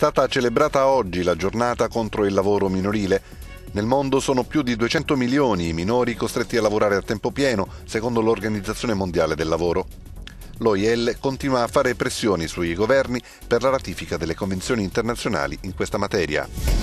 stata celebrata oggi la giornata contro il lavoro minorile. Nel mondo sono più di 200 milioni i minori costretti a lavorare a tempo pieno, secondo l'Organizzazione Mondiale del Lavoro. L'OIL continua a fare pressioni sui governi per la ratifica delle convenzioni internazionali in questa materia.